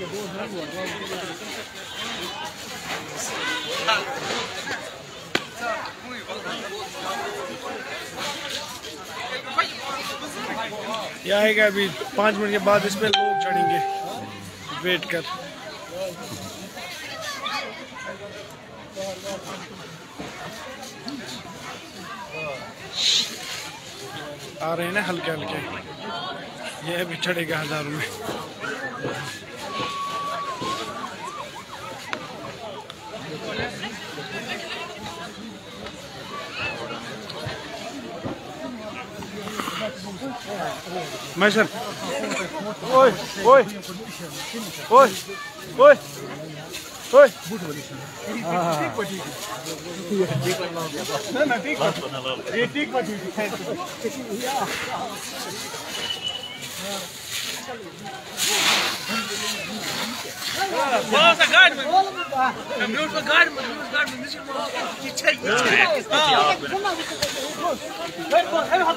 ये आएगा अभी पाँच मिनट के बाद इसमें लोग चढ़ेंगे वेट कर आ रहे हैं ना हल्के हल्के ये अभी चढ़ेगा हज़ारों में 没事。喂，喂，喂，喂，喂。啊，那没底过。没底过底底。啊，老了干活嘛。那没用干活嘛，没用干活嘛，没用干活。一天一天。啊。哎，好，很好。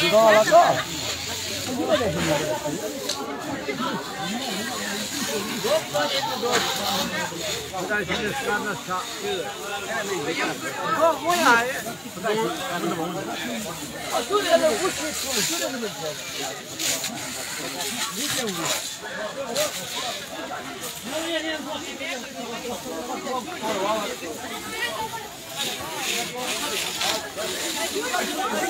누가 왔어? 我呀，也。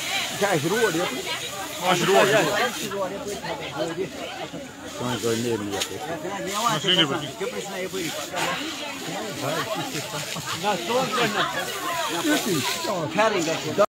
krijg je roer dit. Als oh, je roer dit. Dan zou je meer niet hebben. Ik heb een snee voor je. Nou, dat is toch een kerring.